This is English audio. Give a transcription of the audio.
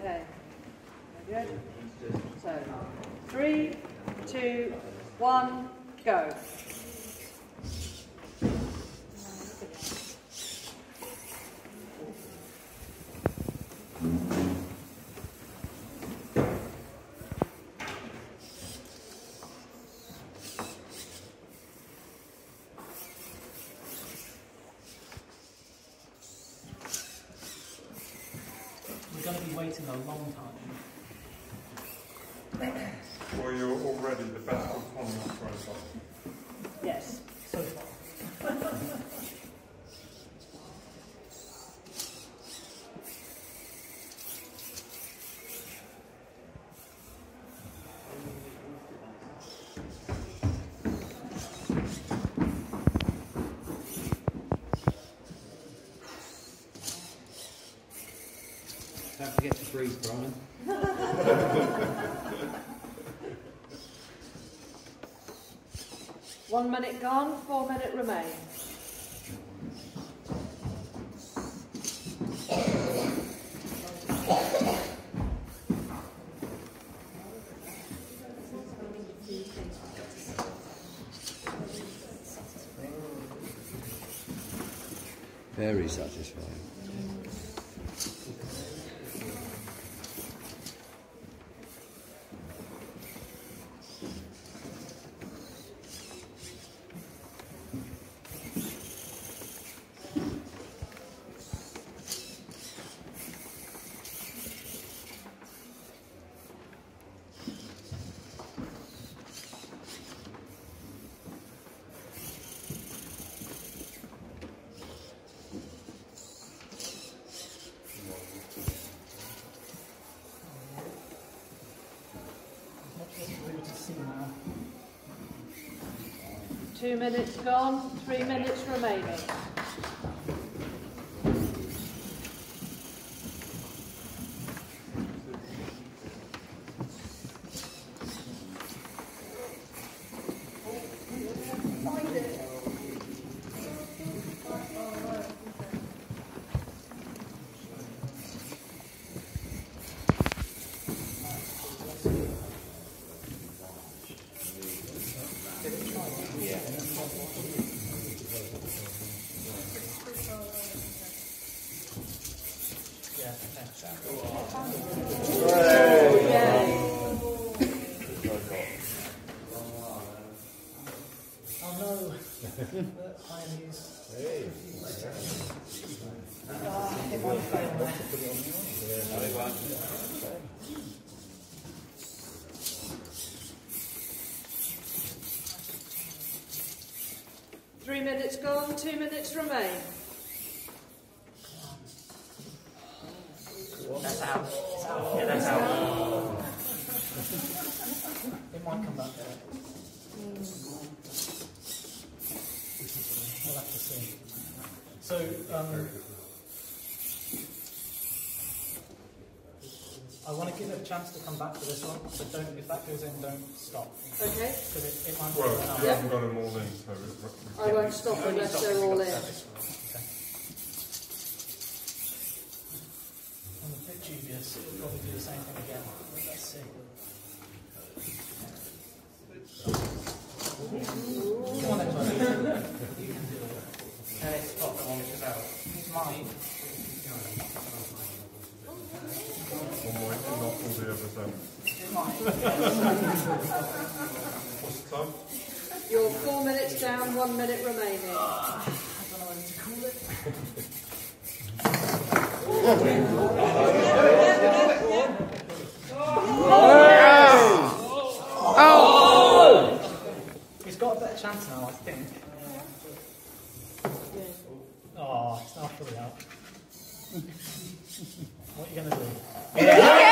Okay. Good. So, three, two, one, go. Waiting a long time. Well, you're already the best autonomous robot. Yes. So far. forget to breathe, Brian. One minute gone, four minute remain. Very satisfying. Two minutes gone, three minutes remaining. Three minutes gone, two minutes remain. That's out. Yeah, that's out. it might come back there. We'll have to see. So, um, I want to give it a chance to come back to this one. So don't, if that goes in, don't stop Okay? because it, it might. Well, you haven't got them all in, so I won't stop unless they're all got in. A bit dubious. Probably do the same thing again. Let's see. Come on then, buddy. You can do it. And it's got the one which is out. It's mine. one more, not all the others in. It's mine. What's the time? You're four minutes down, one minute remaining. Ah, I don't know whether to call it. got a better chance now, I think. Oh, it's not fully out. What are you going to do?